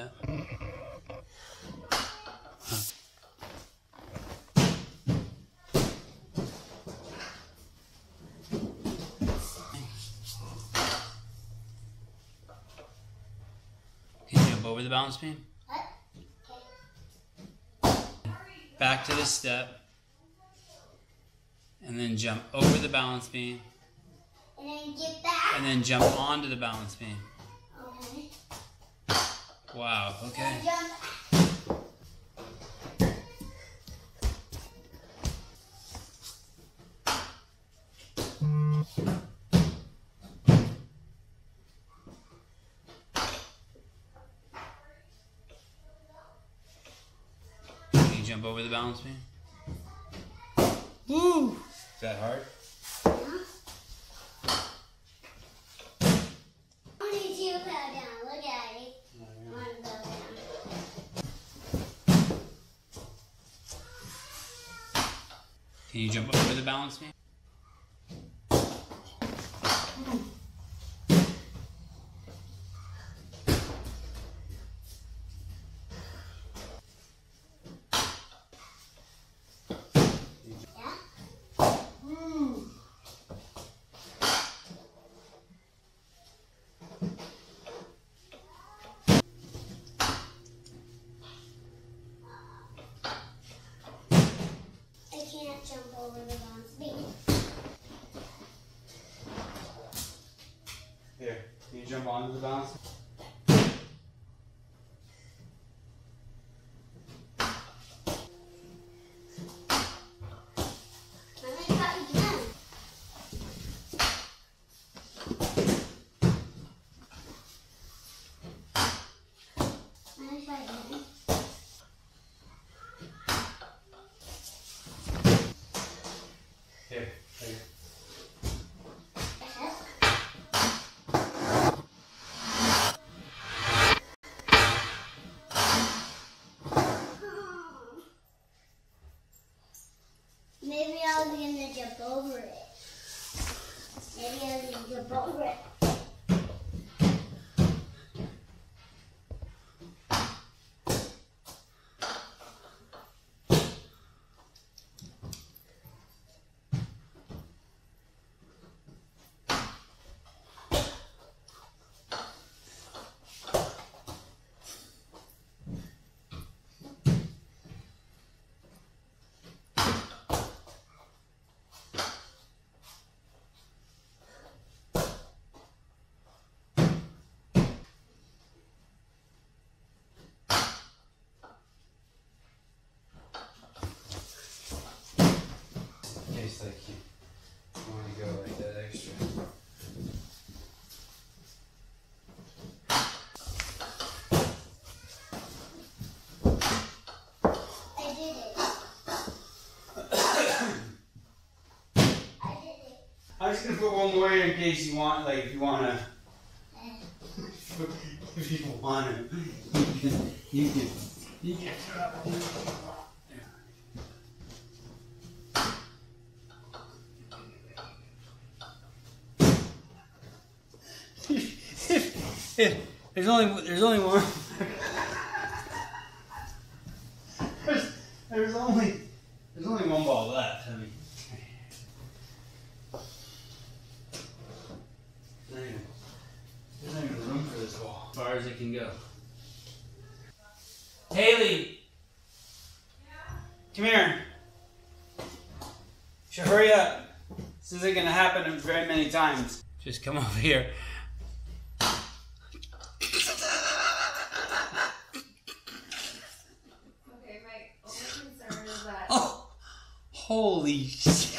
step. Can you jump over the balance beam? Back to the step. And then jump over the balance beam. And then get back. And then jump onto the balance beam. Okay. Wow, okay. Jump. Can you jump over the balance beam? Woo! Is that hard? Can you jump over the balance beam? Yeah? I can't jump over the bounce beam. Here. Can you jump onto the balance Maybe I was gonna jump over it. Maybe I was gonna jump over it. Like you want to go like that extra. I'm just gonna put one more in in case you want, like, if you wanna, if you wanna, you can, you can, you can. There's only there's only one. there's, there's only there's only one ball left. I mean. There's not even- there's not even room for this ball. As far as it can go. Haley! Come here. Should hurry up. This isn't gonna happen very many times. Just come over here. Okay, my only concern is that Oh! Holy shit.